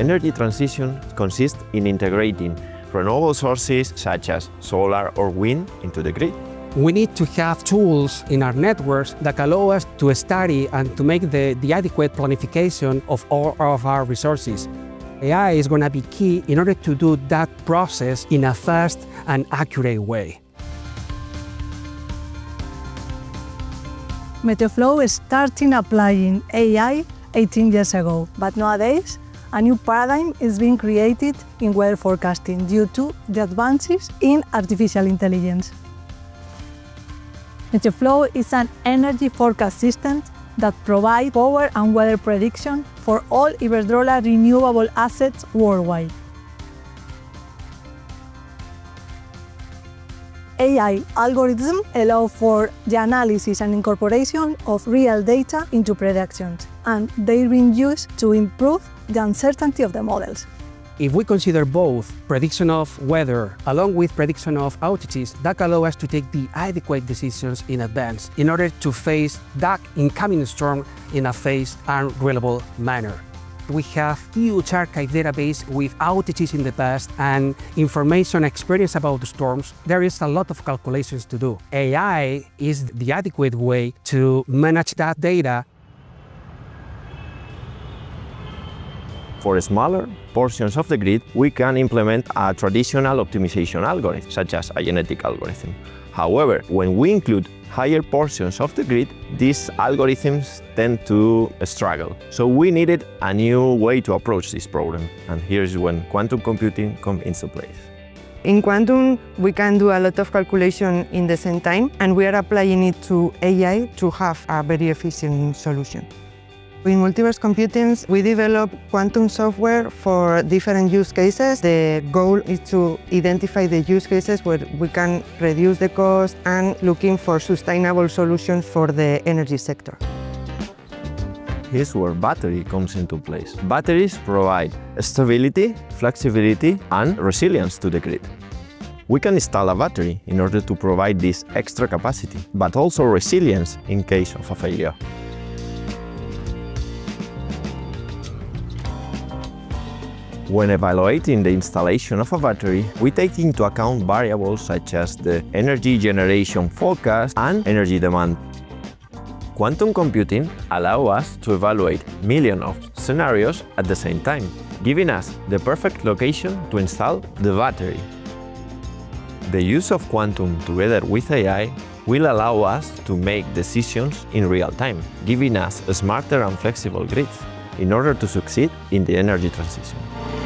Energy transition consists in integrating renewable sources such as solar or wind into the grid. We need to have tools in our networks that allow us to study and to make the, the adequate planification of all of our resources. AI is going to be key in order to do that process in a fast and accurate way. Meteoflow started applying AI 18 years ago, but nowadays a new paradigm is being created in weather forecasting due to the advances in artificial intelligence. Meteoflow is an energy forecast system that provides power and weather prediction for all Iberdrola renewable assets worldwide. AI algorithms allow for the analysis and incorporation of real data into predictions, and they've been used to improve the uncertainty of the models. If we consider both prediction of weather along with prediction of outages, that allow us to take the adequate decisions in advance in order to face that incoming storm in a phased and reliable manner. We have huge archive database with outages in the past and information experience about the storms. There is a lot of calculations to do. AI is the adequate way to manage that data For smaller portions of the grid, we can implement a traditional optimization algorithm, such as a genetic algorithm. However, when we include higher portions of the grid, these algorithms tend to struggle. So we needed a new way to approach this problem, and here's when quantum computing comes into place. In quantum, we can do a lot of calculation in the same time, and we are applying it to AI to have a very efficient solution. In multiverse computing, we develop quantum software for different use cases. The goal is to identify the use cases where we can reduce the cost and looking for sustainable solutions for the energy sector. Here's where battery comes into place. Batteries provide stability, flexibility, and resilience to the grid. We can install a battery in order to provide this extra capacity, but also resilience in case of a failure. When evaluating the installation of a battery, we take into account variables such as the energy generation forecast and energy demand. Quantum computing allows us to evaluate millions of scenarios at the same time, giving us the perfect location to install the battery. The use of quantum together with AI will allow us to make decisions in real time, giving us smarter and flexible grids in order to succeed in the energy transition.